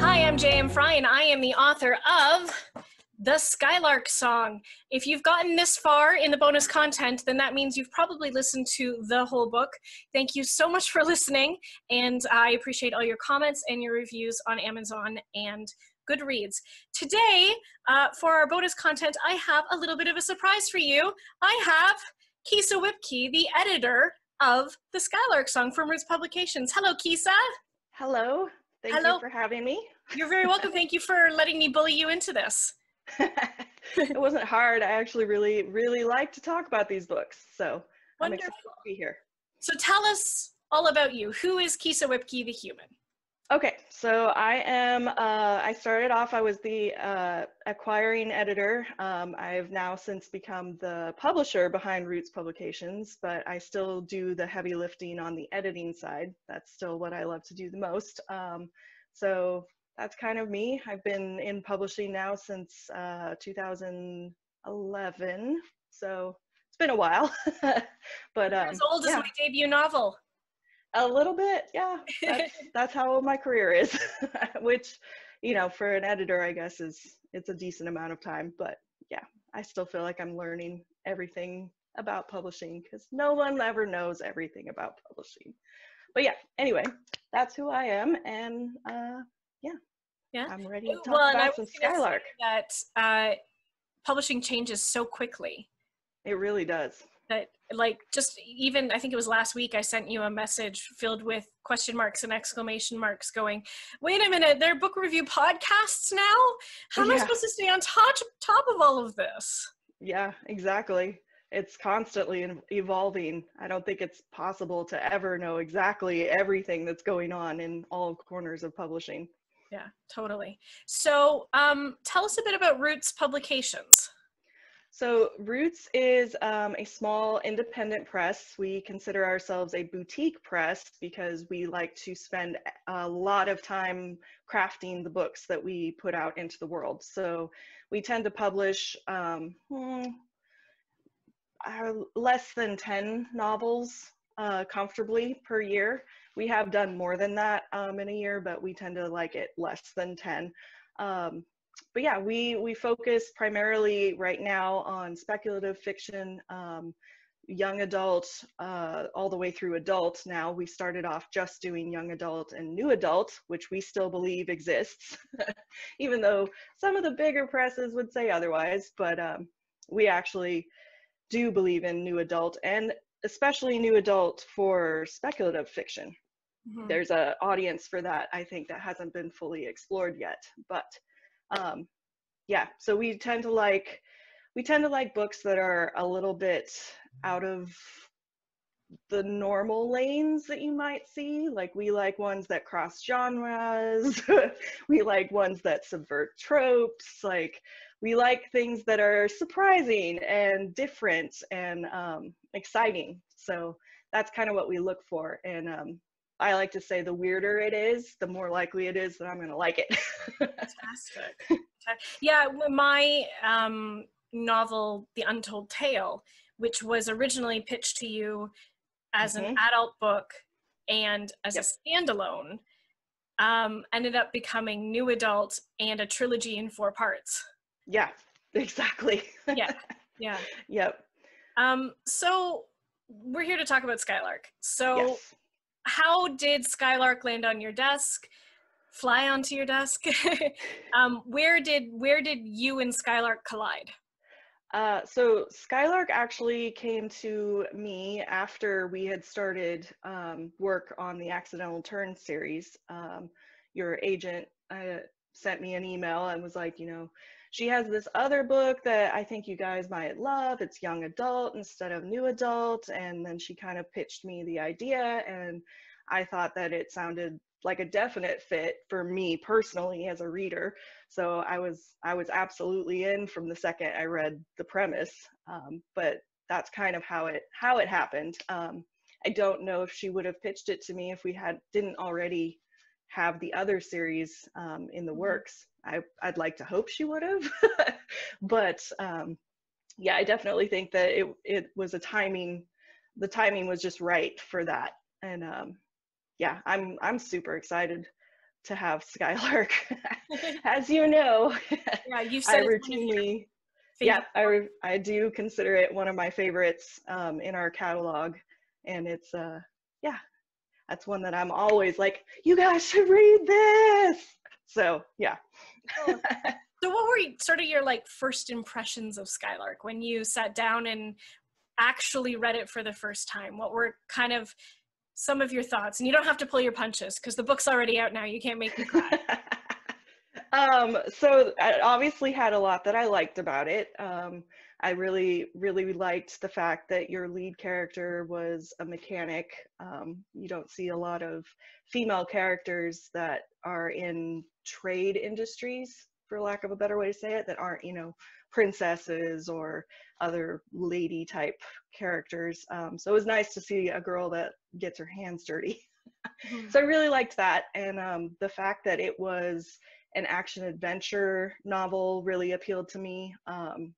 Hi, I'm J.M. Frey, and I am the author of The Skylark's Song. If you've gotten this far in the bonus content, then that means you've probably listened to the whole book. Thank you so much for listening, and I appreciate all your comments and your reviews on Amazon and Goodreads. Today, uh, for our bonus content, I have a little bit of a surprise for you. I have Kisa Whipkey, the editor of The Skylark's Song from REUTS Publications. Hello, Kisa. Hello. Thank Hello. you for having me. You're very welcome. Thank you for letting me bully you into this. it wasn't hard. I actually really, really like to talk about these books. So I'm excited Wonderful. to be here. So tell us all about you. Who is Kisa Whipkey the human? Okay, so I am, uh, I started off, I was the uh, acquiring editor. Um, I've now since become the publisher behind REUTS Publications, but I still do the heavy lifting on the editing side. That's still what I love to do the most. Um, so that's kind of me. I've been in publishing now since uh, 2011, so it's been a while. but um, as old as yeah. my debut novel. A little bit, yeah. That's, that's how old my career is, which, you know, for an editor, I guess is it's a decent amount of time. But yeah, I still feel like I'm learning everything about publishing because no one ever knows everything about publishing. But yeah, anyway, that's who I am, and uh, yeah, Yeah. I'm ready to talk Well, about some Skylark. that uh, publishing changes so quickly It really does. That, like, just even I think it was last week I sent you a message filled with question marks and exclamation marks, going, "Wait a minute, they're book review podcasts now. How am I Yeah. supposed to stay on top top of all of this?" Yeah, exactly. It's constantly evolving. I don't think it's possible to ever know exactly everything that's going on in all corners of publishing. Yeah, totally. So, um, tell us a bit about REUTS Publications. So, REUTS is um, a small independent press. We consider ourselves a boutique press because we like to spend a lot of time crafting the books that we put out into the world. So, we tend to publish um, hmm, uh, less than 10 novels uh, comfortably per year. We have done more than that um, in a year, but we tend to like it less than 10. Um, but yeah, we we focus primarily right now on speculative fiction, um, young adult, uh, all the way through adult. Now we started off just doing young adult and new adult, which we still believe exists, even though some of the bigger presses would say otherwise. But um, we actually do believe in new adult and especially new adult for speculative fiction Mhm. there's a audience for that i think that hasn't been fully explored yet but um yeah so we tend to like we tend to like books that are a little bit out of the normal lanes that you might see. Like we like ones that cross genres. We like ones that subvert tropes. Like we like things that are surprising and different and um, exciting. So that's kind of what we look for and um, I like to say the weirder it is, the more likely it is that I'm going to like it. Fantastic. Yeah, my um, novel, The Untold Tale, which was originally pitched to you as an Mhm. adult book and as Yep. a standalone, um, ended up becoming new adult and a trilogy in four parts. yeah, exactly. Yeah, yeah. yep. Um, so we're here to talk about Skylark. So yes. How did Skylark land on your desk? Fly onto your desk? um, where did where did you and Skylark collide? Uh, so Skylark actually came to me after we had started um, work on the Accidental Turn series. Um, your agent uh, sent me an email and was like, you know, she has this other book that I think you guys might love. It's young adult instead of new adult. And then she kind of pitched me the idea, and I thought that it sounded like a definite fit for me personally as a reader so i was i was absolutely in from the second i read the premise um, but that's kind of how it how it happened um, i don't know if she would have pitched it to me if we had didn't already have the other series um, in the Mhm. works I, i'd like to hope she would have but um, yeah i definitely think that it, it was a timing the timing was just right for that. And um, yeah, I'm I'm super excited to have Skylark. As you know, yeah, you said I routinely, yeah, I I do consider it one of my favorites um, in our catalog, and it's uh yeah, that's one that I'm always like, you guys should read this. So yeah. Oh. So what were sort of your like first impressions of Skylark when you sat down and actually read it for the first time? What were kind of some of your thoughts? And you don't have to pull your punches because the book's already out now. You can't make me cry. um, so I obviously had a lot that I liked about it. Um, I really, really liked the fact that your lead character was a mechanic. Um, you don't see a lot of female characters that are in trade industries, for lack of a better way to say it, that aren't, you know, princesses or other lady type characters. Um, so it was nice to see a girl that gets her hands dirty. Mm-hmm. so I really liked that. And um, the fact that it was an action adventure novel really appealed to me. Um,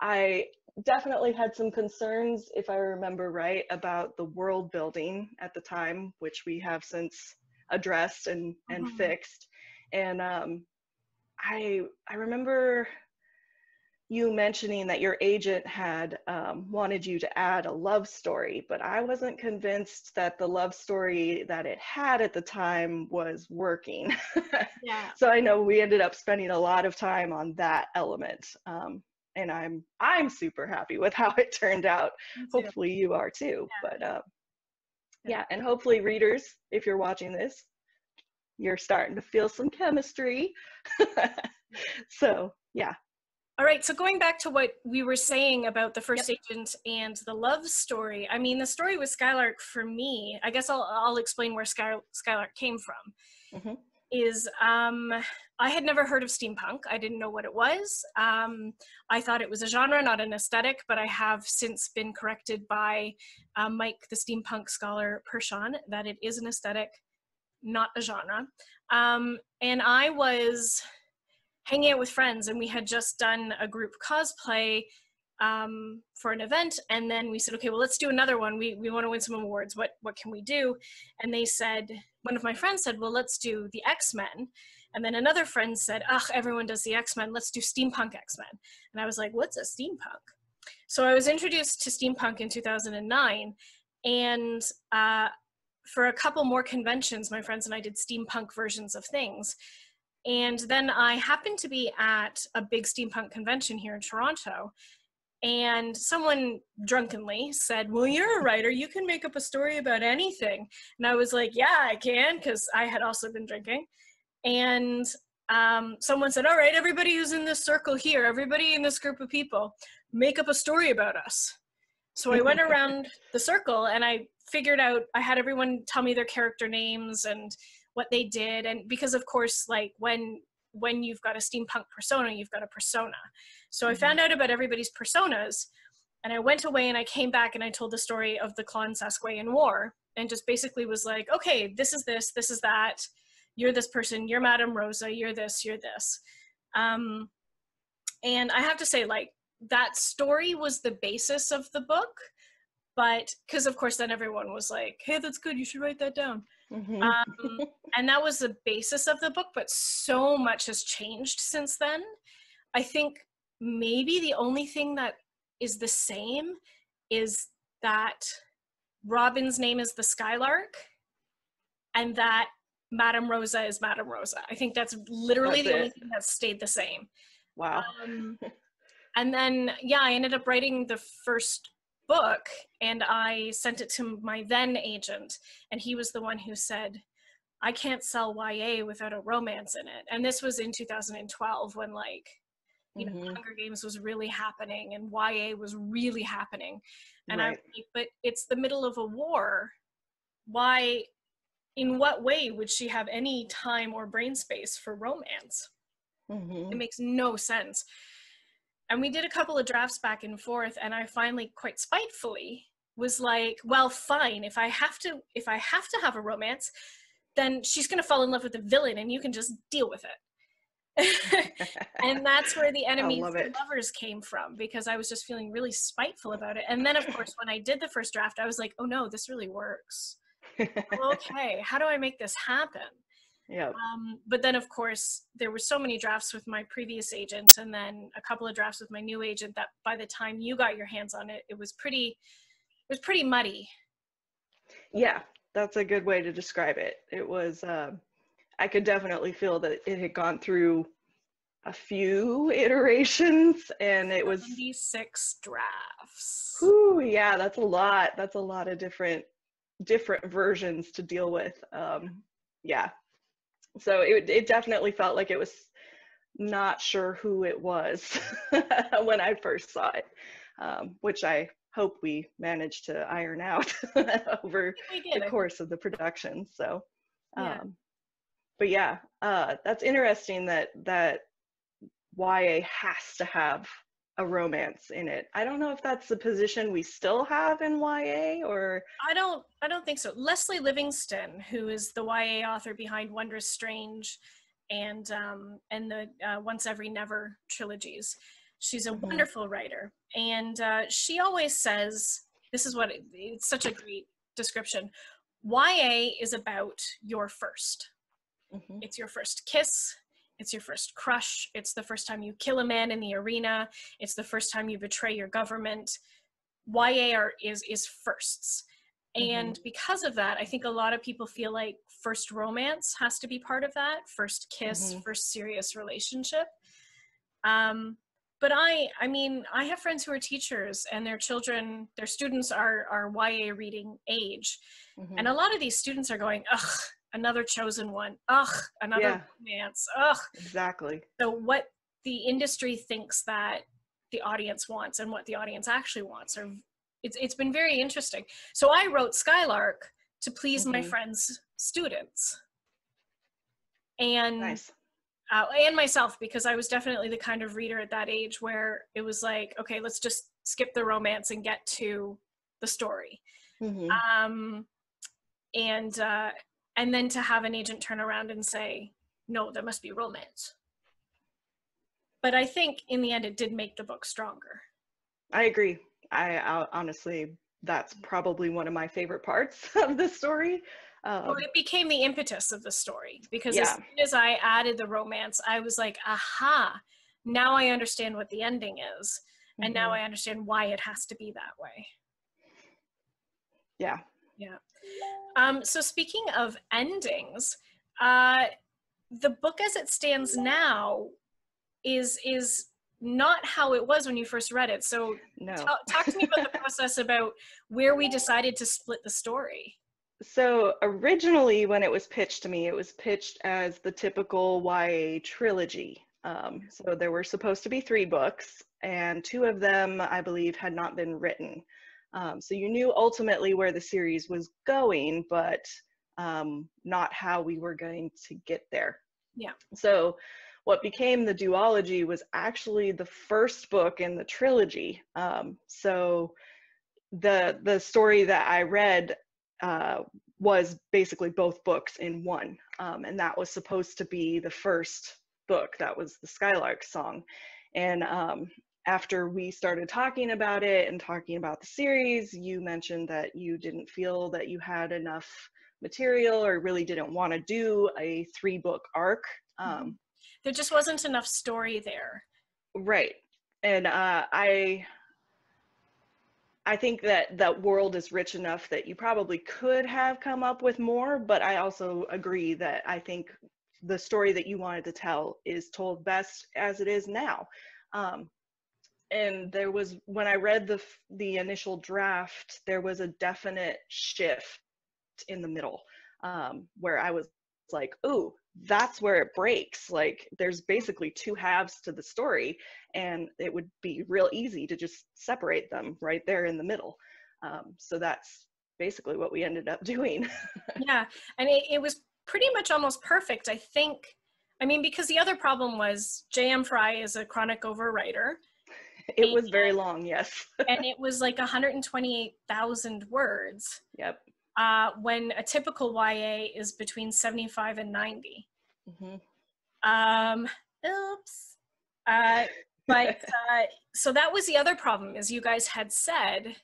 I definitely had some concerns, if I remember right, about the world building at the time, which we have since addressed and, and mm-hmm. fixed. And um, I I remember you mentioning that your agent had um, wanted you to add a love story, but I wasn't convinced that the love story that it had at the time was working. yeah. so I know we ended up spending a lot of time on that element. Um, and I'm I'm super happy with how it turned out. Hopefully you are too. Yeah. But uh, yeah, and hopefully readers, if you're watching this, you're starting to feel some chemistry. so yeah. All right, so going back to what we were saying about the first yep. agent and the love story, I mean, the story with Skylark for me, I guess I'll, I'll explain where Sky, Skylark came from. Mm-hmm is um, I had never heard of steampunk. I didn't know what it was. Um, I thought it was a genre, not an aesthetic, but I have since been corrected by uh, Mike, the steampunk scholar Perschon, that it is an aesthetic, not a genre. Um, and I was hanging out with friends, and we had just done a group cosplay um, for an event, and then we said, okay, well, let's do another one. We we want to win some awards. What what can we do? And they said, one of my friends said, well, let's do the X Men. And then another friend said, ugh, everyone does the X Men. Let's do steampunk X Men. And I was like, what's a steampunk? So I was introduced to steampunk in 2009, and uh, for a couple more conventions, my friends and I did steampunk versions of things. And then I happened to be at a big steampunk convention here in Toronto, and someone drunkenly said well you're a writer you can make up a story about anything and i was like yeah i can because i had also been drinking and um, someone said all right everybody who's in this circle here everybody in this group of people make up a story about us so i went around the circle and i figured out i had everyone tell me their character names and what they did and because of course like when when you've got a steampunk persona you've got a persona so mm-hmm. I found out about everybody's personas, and I went away and I came back and I told the story of the Klonn-Saskwyan War, and just basically was like, okay, this is this, this is that. You're this person. You're Madame Rosa. You're this. You're this. Um, and I have to say, like that story was the basis of the book, but because of course then everyone was like, hey, that's good. You should write that down. Mm-hmm. Um, and that was the basis of the book, but so much has changed since then. I think maybe the only thing that is the same is that Robin's name is the Skylark and that Madame Rosa is Madame Rosa. I think that's literally that's the it. only thing that stayed the same. Wow. Um, and then, yeah, I ended up writing the first book and I sent it to my then agent, and he was the one who said, I can't sell YA without a romance in it. And this was in 2012 when, like, you know, mm-hmm. Hunger Games was really happening and YA was really happening. And right. I'm like, but it's the middle of a war. Why, in what way would she have any time or brain space for romance? Mm-hmm. It makes no sense. And we did a couple of drafts back and forth, and I finally, quite spitefully, was like, well, fine, if I have to, if I have to have a romance, then she's gonna fall in love with the villain and you can just deal with it and that's where the enemies and lovers came from because I was just feeling really spiteful about it. And then, of course, when I did the first draft, I was like, oh no, this really works. Okay, how do I make this happen? yeah. Um, but then, of course, there were so many drafts with my previous agent, and then a couple of drafts with my new agent. That by the time you got your hands on it, it was pretty, it was pretty muddy. Yeah, that's a good way to describe it. It was, uh, I could definitely feel that it had gone through a few iterations and it was, Seventy-six drafts. whew, yeah, that's a lot. That's a lot of different, different versions to deal with. Um, yeah. So it, it definitely felt like it was not sure who it was when I first saw it, um, which I hope we managed to iron out over the course of the production. So, um, Yeah. but yeah, uh, that's interesting that that YA has to have a romance in it. I don't know if that's the position we still have in YA or I don't I don't think so. Lesley Livingston, who is the YA author behind Wondrous Strange and um, and the uh, Once Every Never trilogies, she's a Mhm. wonderful writer, and uh, she always says this is what it, it's such a great description. YA is about your first. Mhm. It's your first kiss. It's your first crush. It's the first time you kill a man in the arena. It's the first time you betray your government. YA are, is is firsts. And because of that, I think a lot of people feel like first romance has to be part of that, first kiss, Mhm. first serious relationship. Um, but I, I mean, I have friends who are teachers, and their children, their students are are YA reading age, Mhm. and a lot of these students are going, ugh, another chosen one, ugh, another Yeah. romance, ugh. exactly. So what the industry thinks that the audience wants and what the audience actually wants are it's it's been very interesting. So I wrote Skylark to please my Mhm. friends' students. And Nice. uh, and myself because I was definitely the kind of reader at that age where it was like, okay, let's just skip the romance and get to the story. Mhm. Um, and uh, and then to have an agent turn around and say, no, there must be romance. But I think in the end, it did make the book stronger. I agree. I, I honestly, that's probably one of my favorite parts of the story. Um, Well, it became the impetus of the story because as soon as I added the romance, I was like, aha, now I understand what the ending is. And now mhm. I understand why it has to be that way. yeah. Um, so speaking of endings, uh, the book as it stands now is is not how it was when you first read it. So No. talk, talk to me about the process about where we decided to split the story. So originally, when it was pitched to me, it was pitched as the typical YA trilogy. Um, so there were supposed to be three books, and two of them, I believe, had not been written. Um, so you knew ultimately where the series was going, but um, not how we were going to get there. Yeah. So what became the duology was actually the first book in the trilogy. Um, so the the story that I read uh, was basically both books in one, um, and that was supposed to be the first book. That was the Skylark song, and um, after we started talking about it and talking about the series, you mentioned that you didn't feel that you had enough material or really didn't want to do a three book arc. Um, There just wasn't enough story there. Right. And uh, I I think that that world is rich enough that you probably could have come up with more, but I also agree that I think the story that you wanted to tell is told best as it is now. Um, and there was when I read the the initial draft, there was a definite shift in the middle um, where I was like, "Ooh, that's where it breaks." Like, there's basically two halves to the story, and it would be real easy to just separate them right there in the middle. Um, so that's basically what we ended up doing. yeah, and it, it was pretty much almost perfect. I think. I mean, because the other problem was J.M. Frey is a chronic overwriter, it was very long, yes. and it was like 128,000 words. yep. uh, when a typical YA is between 75 and 90. hmm Um, oops. Uh, but uh, so that was the other problem is you guys had said,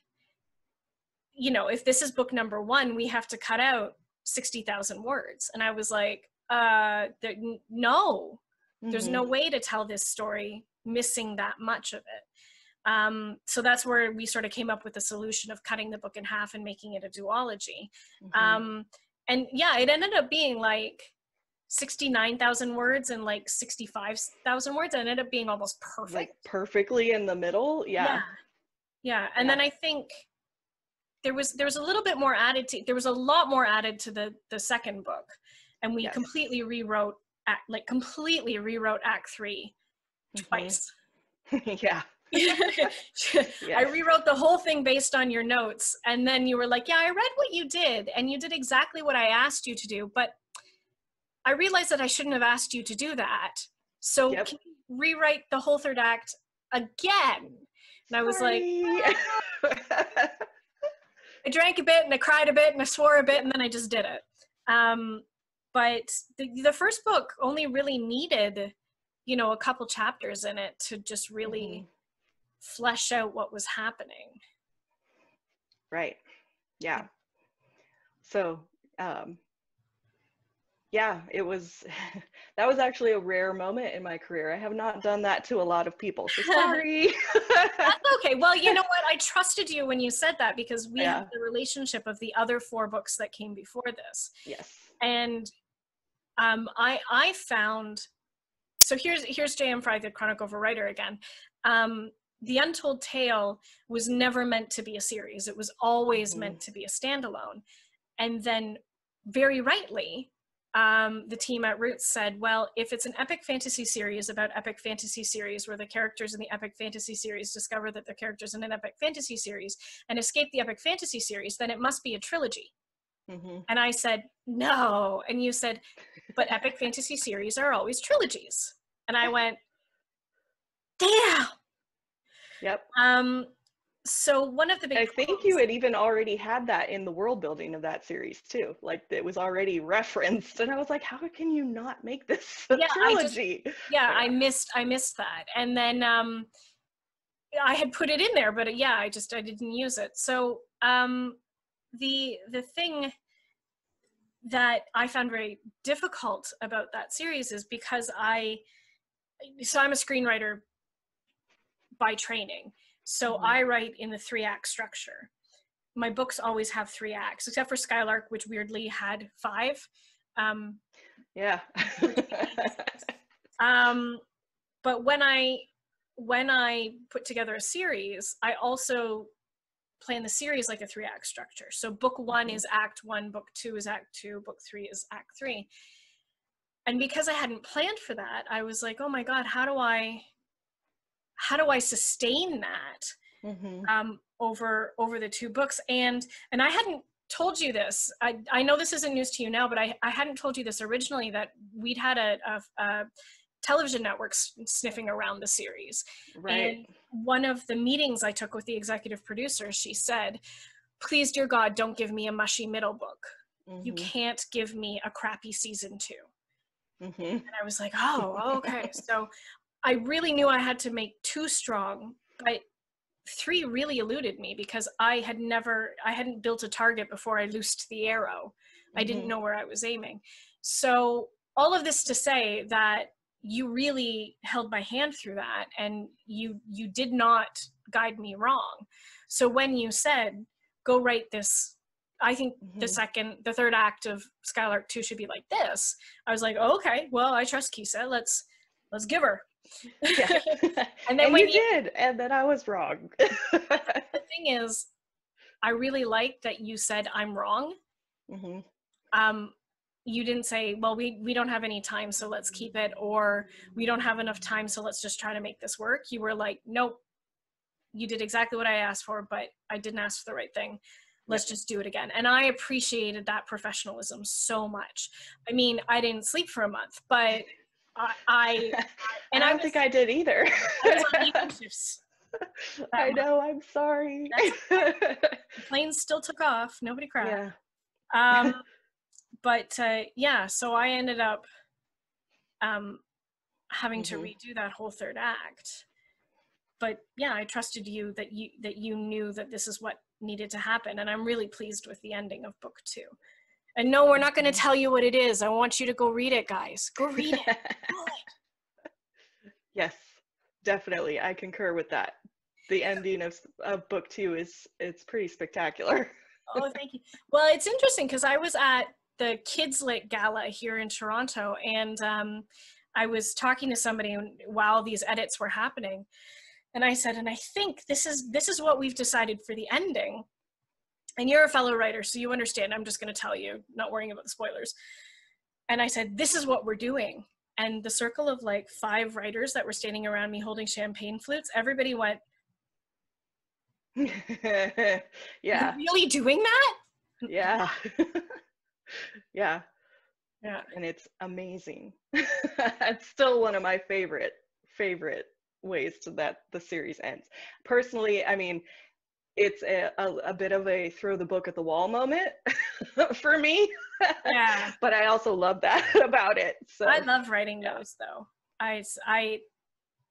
you know, if this is book number one, we have to cut out 60,000 words. And I was like, uh, there, no, mm-hmm. there's no mm-hmm. way to tell this story missing that much of it. Um, so that's where we sort of came up with the solution of cutting the book in half and making it a duology. Mm-hmm. Um, and yeah, it ended up being like 69,000 words and like 65,000 words. It ended up being almost perfect. Like perfectly in the middle. Yeah. Yeah. yeah. And yeah. then I think there was there was a little bit more added to there was a lot more added to the the second book and we yes. completely rewrote act, like completely rewrote act 3 mm-hmm. twice yeah I rewrote the whole thing based on your notes. And then you were like, Yeah, I read what you did, and you did exactly what I asked you to do. But I realized that I shouldn't have asked you to do that. So yep. can you rewrite the whole third act again? And I was Sorry. like, I drank a bit and I cried a bit and I swore a bit and then I just did it. Um, but the, the first book only really needed, you know, a couple chapters in it to just really mm-hmm. Flesh out what was happening. Right. Yeah. So, um, yeah, it was, that was actually a rare moment in my career. I have not done that to a lot of people. So sorry. That's okay. Well, you know what? I trusted you when you said that because we yeah. have the relationship of the other four books that came before this. Yes. And um, I, I found, so here's, here's J.M. Frey, the Chronicle of a Writer again. Um, the Untold Tale was never meant to be a series. It was always mm-hmm. meant to be a standalone. And then very rightly, um, the team at REUTS said, well, if it's an epic fantasy series about epic fantasy series where the characters in the epic fantasy series discover that they're characters in an epic fantasy series and escape the epic fantasy series, then it must be a trilogy. Mm-hmm. And I said, no. And you said, but epic fantasy series are always trilogies. And I went, damn. Yep. Um, so one of the big i think you had even already had that in the world building of that series too like it was already referenced and i was like how can you not make this a yeah, trilogy I just, yeah, yeah, i missed i missed that and then um i had put it in there but yeah i just i didn't use it so um the the thing that i found very difficult about that series is because i so i'm a screenwriter by training so mm-hmm. I write in the three act structure. My books always have three acts, except for Skylark, which weirdly had five. Um, yeah. um, but when I when I put together a series, I also plan the series like a three act structure. So book one mm-hmm. is act one, book two is act two, book three is act three. And because I hadn't planned for that, I was like, oh my God, how do I how do I sustain that mm-hmm. um, over over the two books? And and I hadn't told you this. I I know this isn't news to you now, but I I hadn't told you this originally that we'd had a, a, a television networks sniffing around the series. Right. And one of the meetings I took with the executive producer, she said, "Please, dear God, don't give me a mushy middle book. Mm-hmm. You can't give me a crappy season 2 mm-hmm. And I was like, "Oh, okay." so I really knew I had to make two strong, but three really eluded me because I had never, I hadn't built a target before I loosed the arrow. Mm-hmm. I didn't mm-hmm. know where I was aiming. So, all of this to say that you really held my hand through that and you you did not guide me wrong so when you said go write this i think mm-hmm. the second the third act of skylark 2 should be like this i was like oh, okay well i trust kisa let's let's give her yeah. and then and when you, you did, and then I was wrong. the thing is, I really liked that you said I'm wrong. Mm-hmm. Um, you didn't say, "Well, we we don't have any time, so let's keep it," or "We don't have enough time, so let's just try to make this work." You were like, "Nope, you did exactly what I asked for, but I didn't ask for the right thing." let's just do it again and i appreciated that professionalism so much i mean i didn't sleep for a month but I, I and I don't I was, think I did either. I, I know. I'm sorry. The planes still took off. Nobody cried. Yeah. Um, but uh, yeah, so I ended up um, having to Mhm. redo that whole third act. But yeah, I trusted you that you that you knew that this is what needed to happen, and I'm really pleased with the ending of book two. And no, we're not going to tell you what it is. I want you to go read it, guys. Go read it. Yes, definitely. I concur with that. The ending of, of book two is it's pretty spectacular. oh, thank you. Well, it's interesting because I was at the Kids Lit Gala here in Toronto, and um, I was talking to somebody while these edits were happening, and I said, "And I think this is this is what we've decided for the ending." And you're a fellow writer, so you understand. I'm just going to tell you, not worrying about the spoilers. And I said, "This is what we're doing." And the circle of like five writers that were standing around me holding champagne flutes, everybody went, yeah, really doing that?" yeah, yeah. Yeah. and it's amazing. it's still one of my favorite favorite ways to that the series ends. Personally, I mean, it's a, a, a bit of a throw the book at the wall moment for me, Yeah. but I also love that about it. So I love writing yeah. those though. I, I,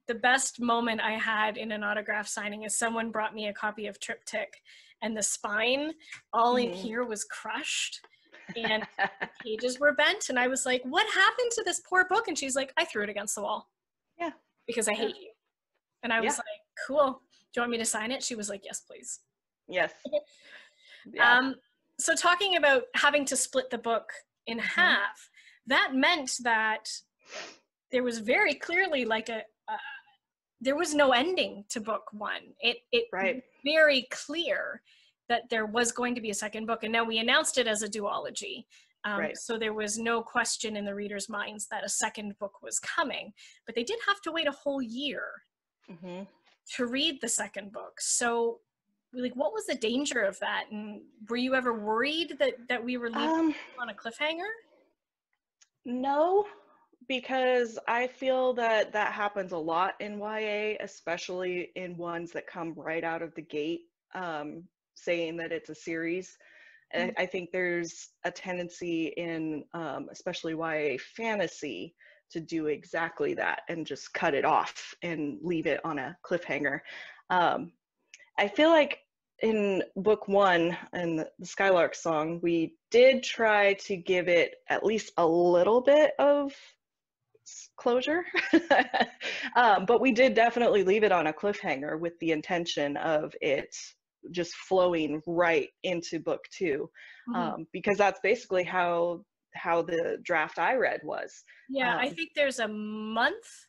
the best moment I had in an autograph signing is someone brought me a copy of Triptych and the spine all in Mhm. here was crushed and pages were bent. And I was like, what happened to this poor book? And she's like, I threw it against the wall. Yeah. Because I Yeah. hate you. And I was Yeah. like, cool. Do you want me to sign it? She was like, yes, please. yes. Yeah. Um, so talking about having to split the book in Mm-hmm. half, that meant that there was very clearly like a, a there was no ending to book one. It it Right. very clear that there was going to be a second book, and now we announced it as a duology. Um, Right. So there was no question in the readers' minds that a second book was coming, but they did have to wait a whole year Mhm. To read the second book. So, like, what was the danger of that? And were you ever worried that that we were leaving Um, on a cliffhanger? No, because I feel that that happens a lot in YA, especially in ones that come right out of the gate, um, saying that it's a series. And I think there's a tendency in, um, especially YA fantasy, to do exactly that and just cut it off and leave it on a cliffhanger. Um, I feel like in book one and the, Skylark song, we did try to give it at least a little bit of closure, um, but we did definitely leave it on a cliffhanger with the intention of it just flowing right into book 2 Mhm. um, because that's basically how how the draft I read was. yeah, I um, think there's a month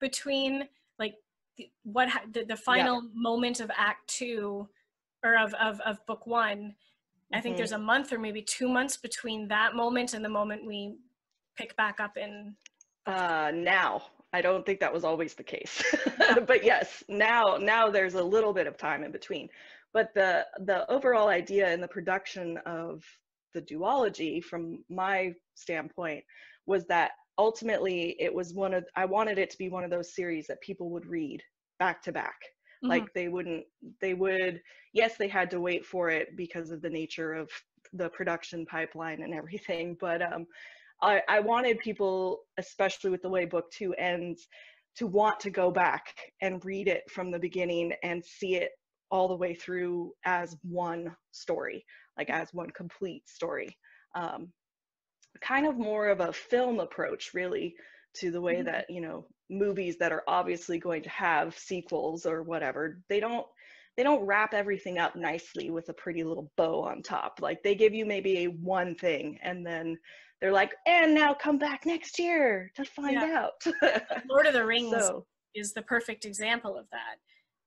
between like the, what ha- the, the final moment of Act Two, or of of, of Book One. I think Mhm. there's a month or maybe two months between that moment and the moment we pick back up in. uh, now. I don't think that was always the case, but yes, now now there's a little bit of time in between. But the the overall idea and the production of the duology, from my standpoint, was that ultimately it was one of I wanted it to be one of those series that people would read back to back. Mhm. Like they wouldn't they would yes they had to wait for it because of the nature of the production pipeline and everything, but um I, I wanted people, especially with the way book two ends, to want to go back and read it from the beginning and see it all the way through as one story, like as one complete story. Um, kind of more of a film approach, really, to the way Mhm. that, you know, movies that are obviously going to have sequels or whatever, they don't they don't wrap everything up nicely with a pretty little bow on top. Like they give you maybe a one thing and then they're like, and now come back next year to find out. Lord of the Rings so is the perfect example of that.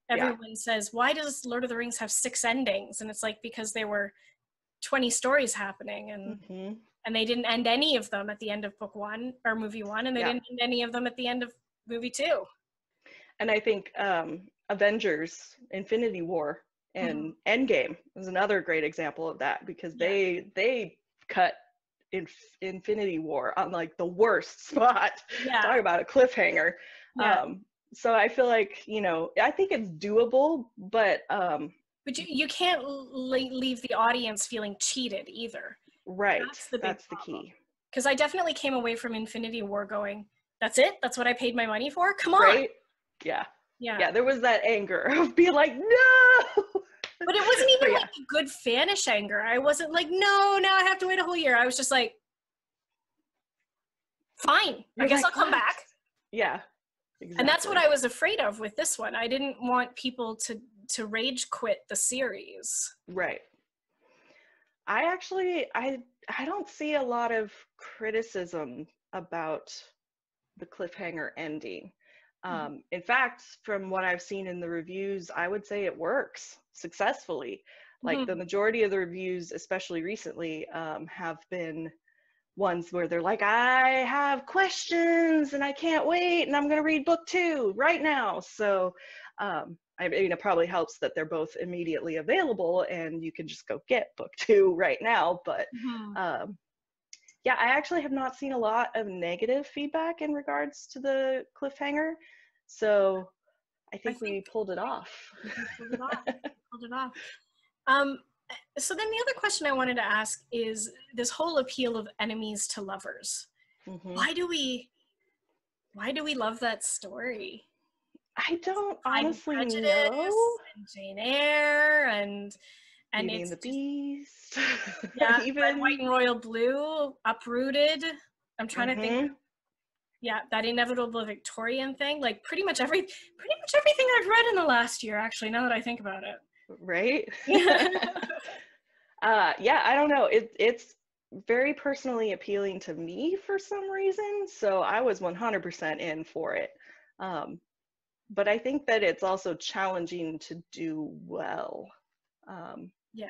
Yeah. Everyone says, why does Lord of the Rings have six endings? And it's like because they were 20 stories happening and mhm. and they didn't end any of them at the end of book one or movie one and they Yeah. didn't end any of them at the end of movie two. and I think um, Avengers: Infinity War and Endgame is another great example of that because Yeah. they they cut Inf- Infinity War on like the worst spot. Yeah. Talk about a cliffhanger. yeah. Um, so I feel like you know I think it's doable, but um, but you, you can't leave the audience feeling cheated either. right, That's the that's the key. Because I definitely came away from Infinity War going, that's it. That's what I paid my money for. Come on. Right? Yeah. Yeah. Yeah. There was that anger of being like, no. But it wasn't even yeah. like a good fanish anger. I wasn't like, no, now I have to wait a whole year. I was just like, fine. I You're guess like, I'll come "What?" back. Yeah. Exactly. And that's what. I was afraid of with this one. I didn't want people to to rage quit the series. Right. I actually I I don't see a lot of criticism about the cliffhanger ending. Mhm. Um, in fact, from what I've seen in the reviews, I would say it works successfully. Like Mhm. the majority of the reviews, especially recently, um, have been ones where they're like, I have questions and I can't wait and I'm going to read book two right now. So, um, I mean, it probably helps that they're both immediately available and you can just go get book two right now. But um, yeah, I actually have not seen a lot of negative feedback in regards to the cliffhanger. So I think, we think- pulled it off. pulled it off. Pulled it off. Um, so then the other question I wanted to ask is this whole appeal of enemies to lovers. Mhm. Why do we why do we love that story? I don't honestly know. and Jane Eyre and and Beauty it's and the Beast. yeah, Even White and Royal Blue, Uprooted. I'm trying to think. Mhm. Yeah, that inevitable Victorian thing. Like pretty much every pretty much everything I've read in the last year. Actually, now that I think about it. right? Yeah. uh, yeah, I don't know. It, it's very personally appealing to me for some reason. So I was 100% in for it. Um, but I think that it's also challenging to do well. Um, yeah.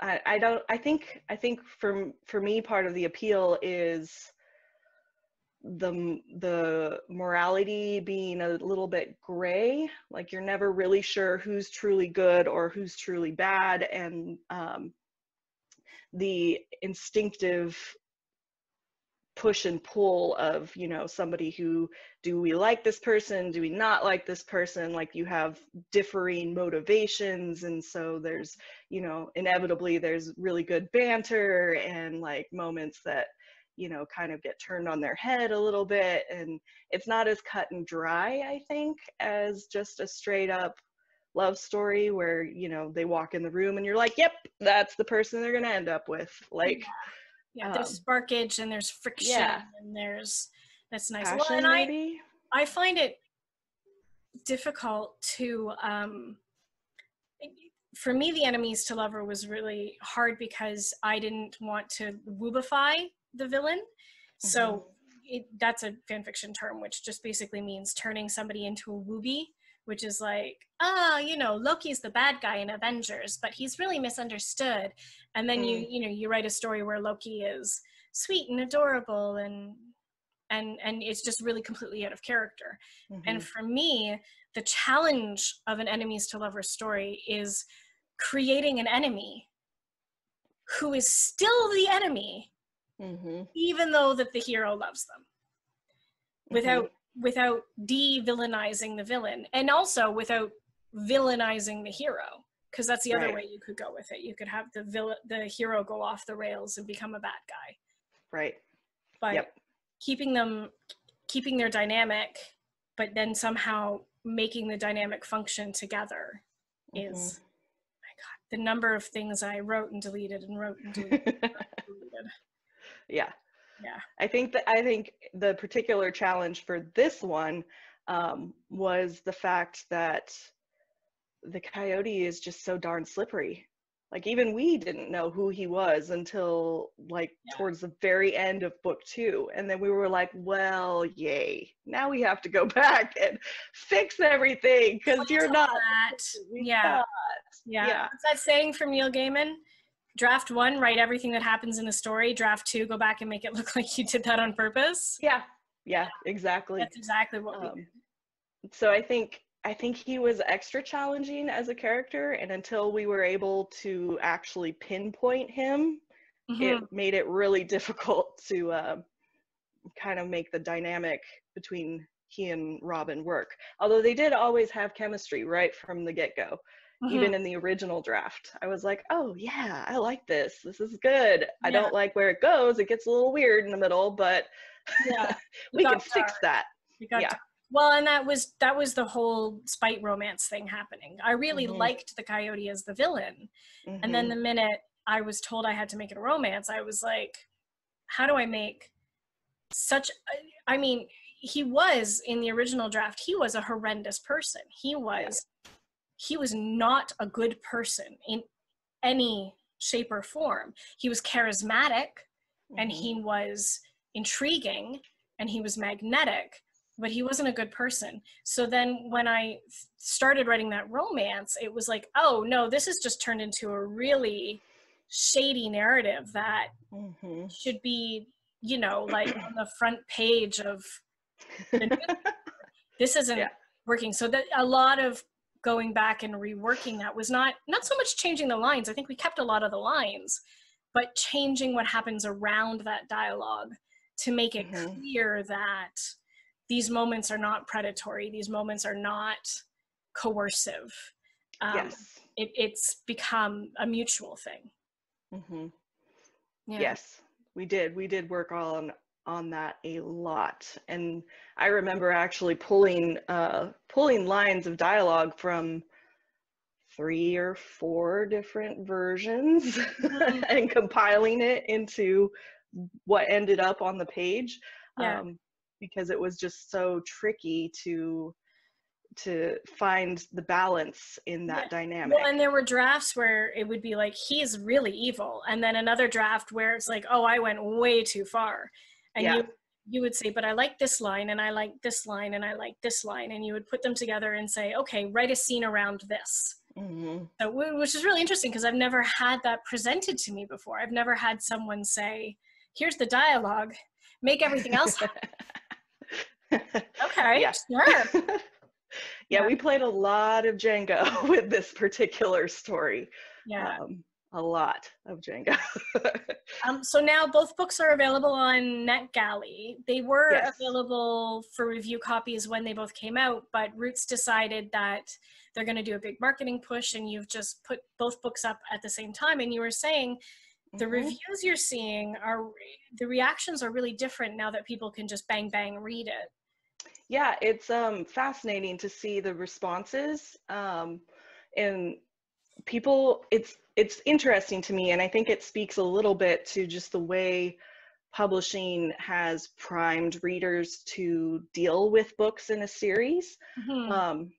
I, I don't I think I think for for me part of the appeal is the the morality being a little bit gray like you're never really sure who's truly good or who's truly bad and um, the instinctive push and pull of you know somebody who do we like this person? Do we not like this person? Like you have differing motivations and so there's you know inevitably there's really good banter and like moments that you know kind of get turned on their head a little bit and it's not as cut and dry i think as just a straight up love story where you know they walk in the room and you're like yep that's the person they're going to end up with. Like Yeah, there's Um, sparkage and there's friction yeah. and there's that's nice. passion well, and I maybe I find it difficult to um for me the enemies to lover was really hard because I didn't want to woobify the villain. So it, that's a fanfiction term which just basically means turning somebody into a wooby, which is like, oh, you know, Loki's the bad guy in Avengers, but he's really misunderstood. And then you, you know, you write a story where Loki is sweet and adorable and and and it's just really completely out of character. And Mhm. for me, the challenge of an enemies to lovers story is creating an enemy who is still the enemy Mhm. even though that the hero loves them without without de-villainizing the villain and also without villainizing the hero because that's the other Right. way you could go with it you could have the villain the hero go off the rails and become a bad guy right but Yep. keeping them keeping their dynamic but then somehow making the dynamic function together is Mhm. my god the number of things i wrote and deleted and wrote and deleted, and wrote and deleted. yeah Yeah. i think that i think the particular challenge for this one um, was the fact that the coyote is just so darn slippery like even we didn't know who he was until like Yeah. towards the very end of book two and then we were like well yay now we have to go back and fix everything because you're not that. yeah thought. Yeah. Yeah. What's that saying from Neil Gaiman? Draft one, write everything that happens in the story. Draft two, go back and make it look like you did that on purpose. yeah yeah exactly That's exactly what we Um, did. so I think I think he was extra challenging as a character, and until we were able to actually pinpoint him, Mhm. it made it really difficult to uh, kind of make the dynamic between he and Robin work. Although they did always have chemistry right from the get go. Mhm. Even in the original draft, I was like, "Oh yeah, I like this. This is good. I don't like where it goes. It gets a little weird in the middle, but Yeah. we can fix that. Yeah. dark. Well, and that was that was the whole spite romance thing happening. I really Mhm. liked the coyote as the villain. And then the minute I was told I had to make it a romance, I was like, how do I make such I mean, he was in the original draft, he was a horrendous person. He was he was not a good person in any shape or form. He was charismatic and Mhm. he was intriguing and he was magnetic but he wasn't a good person so then when I started writing that romance it was like oh no this has just turned into a really shady narrative that Mhm. should be you know like on the front page of the this isn't Yeah. working so that a lot of going back and reworking that was not not so much changing the lines i think we kept a lot of the lines but changing what happens around that dialogue to make it Mhm. clear that these moments are not predatory these moments are not coercive um, yes. it, it's become a mutual thing Mhm. yeah. Yes, we did. We did work on on that a lot, and I remember actually pulling uh, pulling lines of dialogue from three or four different versions Mhm. and compiling it into what ended up on the page Yeah. um, because it was just so tricky to to find the balance in that Yeah. dynamic. Well, and there were drafts where it would be like he's really evil, and then another draft where it's like, oh, I went way too far, and Yeah. you you would say, but I like this line, and I like this line, and I like this line, and you would put them together and say, okay, write a scene around this. Mhm. So, which is really interesting because I've never had that presented to me before. I've never had someone say, here's the dialogue, make everything else. okay, Yeah. sure. yeah, Yeah. we played a lot of Jenga with this particular story. Yeah. Um, a lot of Jenga. Um, so now both books are available on NetGalley. They were Yes. available for review copies when they both came out, but REUTS decided that they're going to do a big marketing push, and you've just put both books up at the same time. And you were saying the Mhm. reviews you're seeing are the reactions are really different now that people can just bang bang read it. yeah, it's um, fascinating to see the responses. Um, and people, it's it's interesting to me, and I think it speaks a little bit to just the way publishing has primed readers to deal with books in a series. Mhm. um,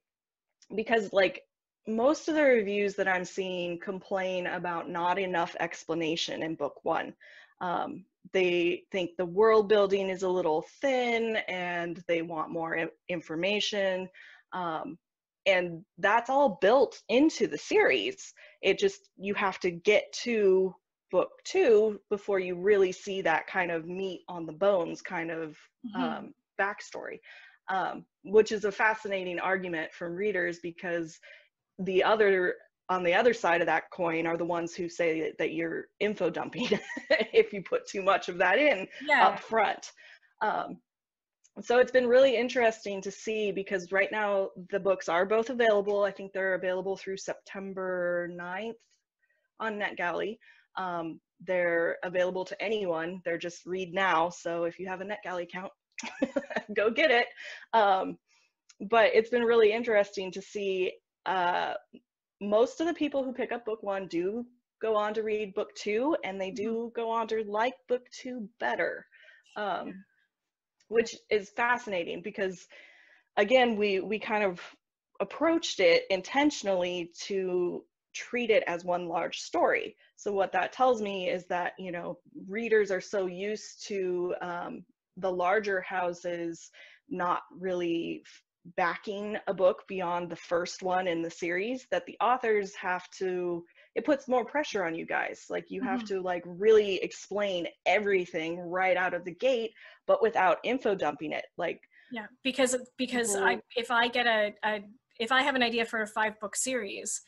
because like most of the reviews that i'm seeing complain about not enough explanation in book one um, they think the world building is a little thin and they want more information um, and that's all built into the series it just you have to get to book two before you really see that kind of meat on the bones kind of Mhm. um, backstory, um, which is a fascinating argument from readers because the other on the other side of that coin are the ones who say that, that you're info dumping if you put too much of that in yeah. up front. Um, so it's been really interesting to see because right now the books are both available. I think they're available through September 9th on NetGalley. Um, they're available to anyone. They're just read now. So if you have a NetGalley account, go get it. Um, but it's been really interesting to see uh, most of the people who pick up book one do go on to read book two, and they do go on to like book two better, um, which is fascinating because, again, we we kind of approached it intentionally to treat it as one large story. So what that tells me is that you know readers are so used to um, the larger houses not really backing a book beyond the first one in the series that the authors have to it puts more pressure on you guys like you have Mhm. to like really explain everything right out of the gate but without info dumping it like Yeah, because because I if I get a, a if I have an idea for a five book series,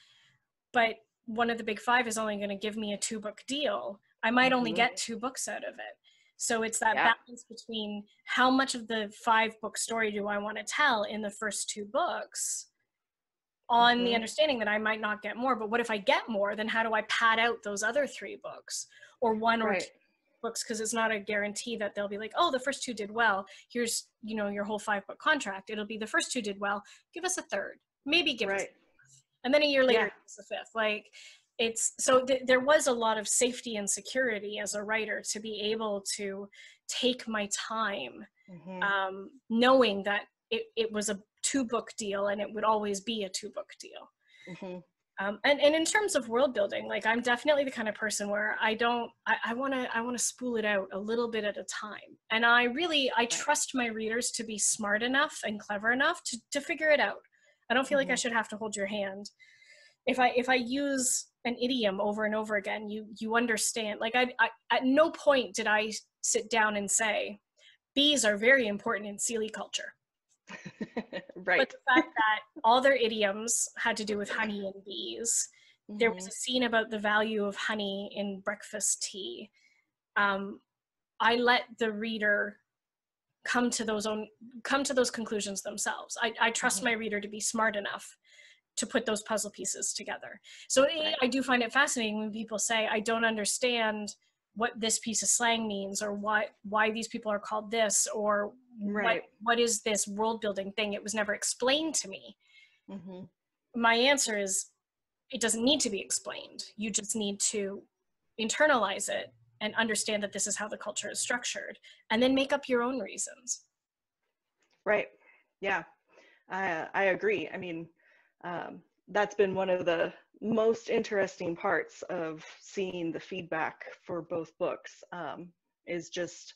but one of the big five is only going to give me a two book deal, I might only Mhm. get two books out of it. So it's that Yeah. balance between how much of the five book story do I want to tell in the first two books on the Mhm. understanding that I might not get more. But what if I get more? Then how do I pad out those other three books or one or two books because it's not a guarantee that they'll be like oh the first two did well here's you know your whole five book contract it'll be the first two did well give us a third maybe give right. us and then a year later yeah. the fifth like it's so th- there was a lot of safety and security as a writer to be able to take my time mm-hmm. um, knowing that it, it was a two book deal and it would always be a two book deal mm-hmm. um, and, and in terms of world building like i'm definitely the kind of person where i don't i want to i want to spool it out a little bit at a time and i really i trust my readers to be smart enough and clever enough to, to figure it out i don't feel mm-hmm. like i mm-hmm. should have to hold your hand if i if i use an idiom over and over again you you understand like I, I at no point did i sit down and say bees are very important in Seelie culture right but the fact that all their idioms had to do with honey and bees mm-hmm. there was mm-hmm. a scene about the value of honey in breakfast tea um, i let the reader come to those own come to those conclusions themselves i, I trust mm-hmm. my reader to be smart enough to put those puzzle pieces together. So right. I do find it fascinating when people say, I don't understand what this piece of slang means or what why these people are called this or right. what, what is this world building thing? It was never explained to me. Mm-hmm. my answer is it doesn't need to be explained. You just need to internalize it and understand that this is how the culture is structured and then make up your own reasons. Right. Yeah. I i agree. I mean um, that's been one of the most interesting parts of seeing the feedback for both books um, is just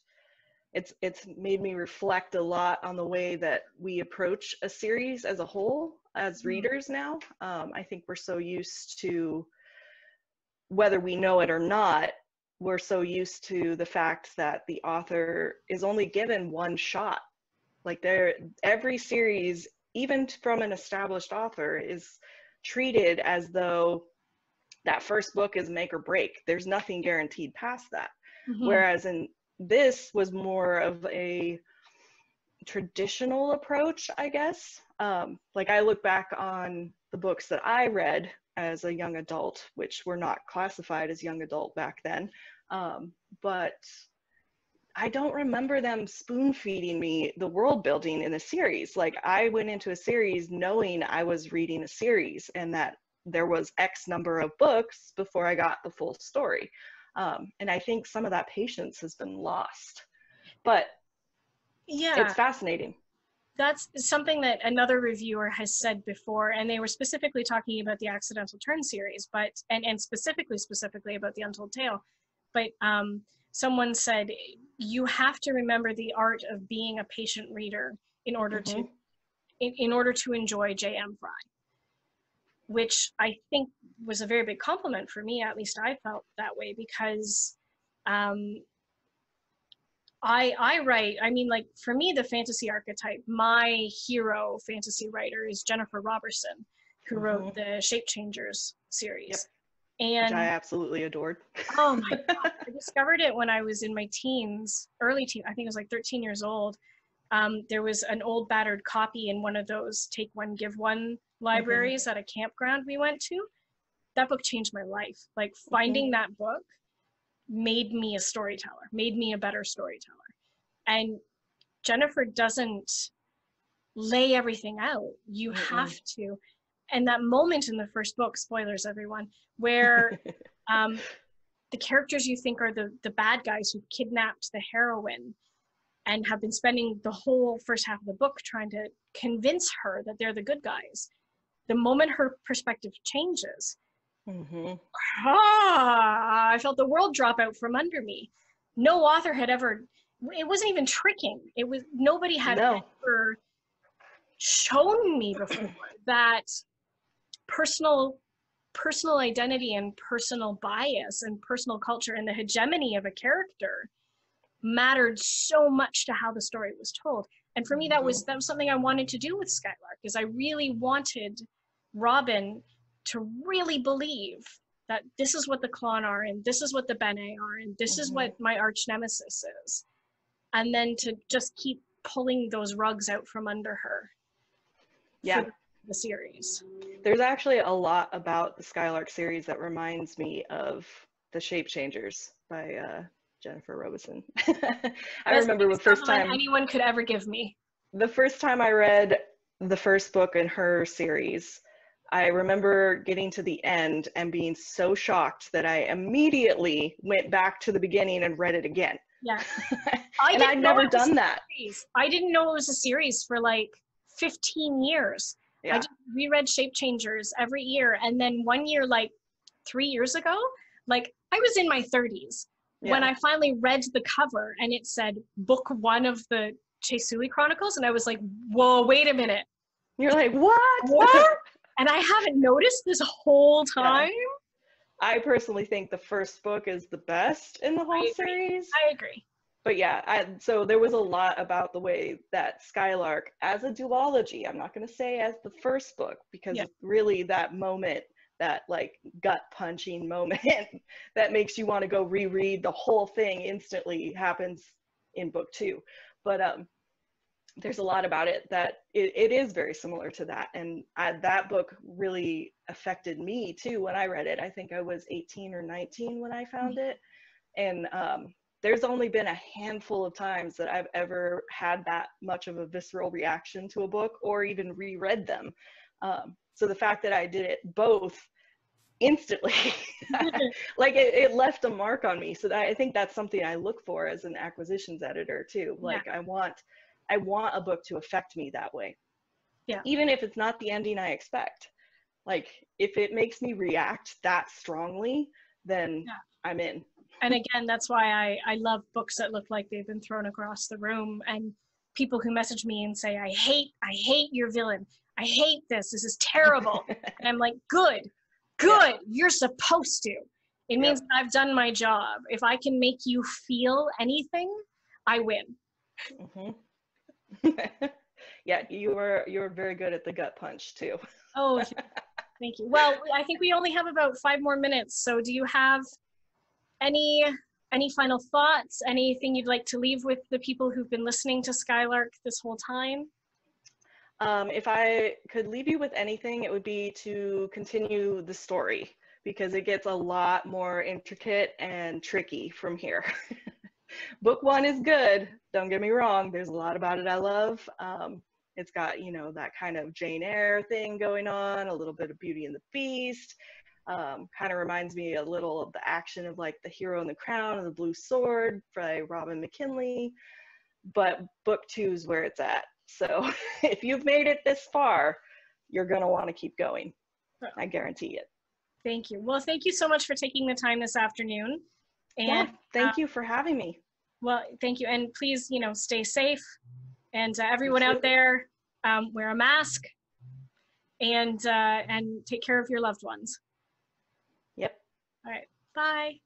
it's it's made me reflect a lot on the way that we approach a series as a whole as mm-hmm. readers now um, i think we're so used to whether we know it or not we're so used to the fact that the author is only given one shot like there every series even from an established author, is treated as though that first book is make or break. There's nothing guaranteed past that. Mm-hmm. Whereas in this was more of a traditional approach, I guess. Um, like I look back on the books that I read as a young adult, which were not classified as young adult back then. Um, but I don't remember them spoon feeding me the world building in the series. Like I went into a series knowing I was reading a series and that there was X number of books before I got the full story. Um, and I think some of that patience has been lost. But yeah, it's fascinating. That's something that another reviewer has said before, and they were specifically talking about the Accidental Turn series, but and and specifically specifically about the Untold Tale. But um, someone said you have to remember the art of being a patient reader in order mm-hmm. to in, in order to enjoy J.M. Frey which I think was a very big compliment for me. At least I felt that way because um, I I write. I mean, like for me, the fantasy archetype. My hero fantasy writer is Jennifer Roberson, who mm-hmm. wrote the Shape Changers series. Yep and Which I absolutely adored. oh my god! I discovered it when I was in my teens, early teen. I think I was like 13 years old. Um, there was an old battered copy in one of those take one give one mm-hmm. libraries mm-hmm. at a campground we went to. That book changed my life. Like finding mm-hmm. that book made me a storyteller, made me a better storyteller. And Jennifer doesn't lay everything out. You mm have to and that moment in the first book spoilers everyone where um, the characters you think are the the bad guys who kidnapped the heroine and have been spending the whole first half of the book trying to convince her that they're the good guys the moment her perspective changes mm-hmm. ah, i felt the world drop out from under me no author had ever it wasn't even tricking it was nobody had no. ever shown me before that personal personal identity and personal bias and personal culture and the hegemony of a character mattered so much to how the story was told. And for me that was that was something i wanted to do with skylark is i really wanted robin to really believe that this is what the Klonn are and this is what the Bene are and this mm-hmm. is what my arch nemesis is. And then to just keep pulling those rugs out from under her. Yeah. The series. There's actually a lot about the Skylark series that reminds me of the Shape Changers by uh, Jennifer Roberson. I remember the first time anyone could ever give me. The first time I read the first book in her series, I remember getting to the end and being so shocked that I immediately went back to the beginning and read it again. Yeah. I and I'd never done that. I didn't know it was a series for like 15 years. Yeah. I just reread Shape Changers every year. And then one year, like three years ago, like I was in my 30s yeah. when I finally read the cover and it said book one of the Cheysuli Chronicles. And I was like, whoa, wait a minute. You're like, what? What? and I haven't noticed this whole time. Yeah. I personally think the first book is the best in the whole I series. I agree. But yeah, I, so there was a lot about the way that Skylark, as a duology, I'm not going to say as the first book, because yeah. really that moment, that like gut punching moment that makes you want to go reread the whole thing instantly happens in book two. But um, there's a lot about it that it, it is very similar to that and I, that book really affected me too when i read it i think i was 18 or 19 when i found it and um, there's only been a handful of times that i've ever had that much of a visceral reaction to a book or even reread them um, so the fact that i did it both instantly like it, it, left a mark on me so that, i think that's something i look for as an acquisitions editor too like yeah. i want I want a book to affect me that way. Yeah. Even if it's not the ending I expect. Like if it makes me react that strongly, then yeah. I'm in. And again, that's why I, I love books that look like they've been thrown across the room and people who message me and say, I hate, I hate your villain. I hate this. This is terrible. and I'm like, good, good. Yeah. You're supposed to. It means yep. I've done my job. If I can make you feel anything, I win. Mm-hmm. yeah, you were you were very good at the gut punch too. oh, thank you. Well, I think we only have about five more minutes. So, do you have any any final thoughts? Anything you'd like to leave with the people who've been listening to Skylark this whole time? Um, if I could leave you with anything, it would be to continue the story because it gets a lot more intricate and tricky from here. book one is good. Don't get me wrong. There's a lot about it I love. Um, it's got, you know, that kind of Jane Eyre thing going on, a little bit of Beauty and the Beast. Um, kind of reminds me a little of the action of like The Hero and the Crown and the Blue Sword by Robin McKinley. But book two is where it's at. So if you've made it this far, you're going to want to keep going. I guarantee it. Thank you. Well, thank you so much for taking the time this afternoon. And yeah, thank uh, you for having me. Well, thank you. And please, you know, stay safe. And uh, everyone out there, um, wear a mask and, uh, and take care of your loved ones. All right. Bye.